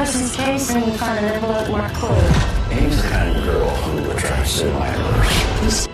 Just in case, and you find an envelope marked clue. Amy's the kind of girl who attracts admirers.